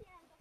gracias.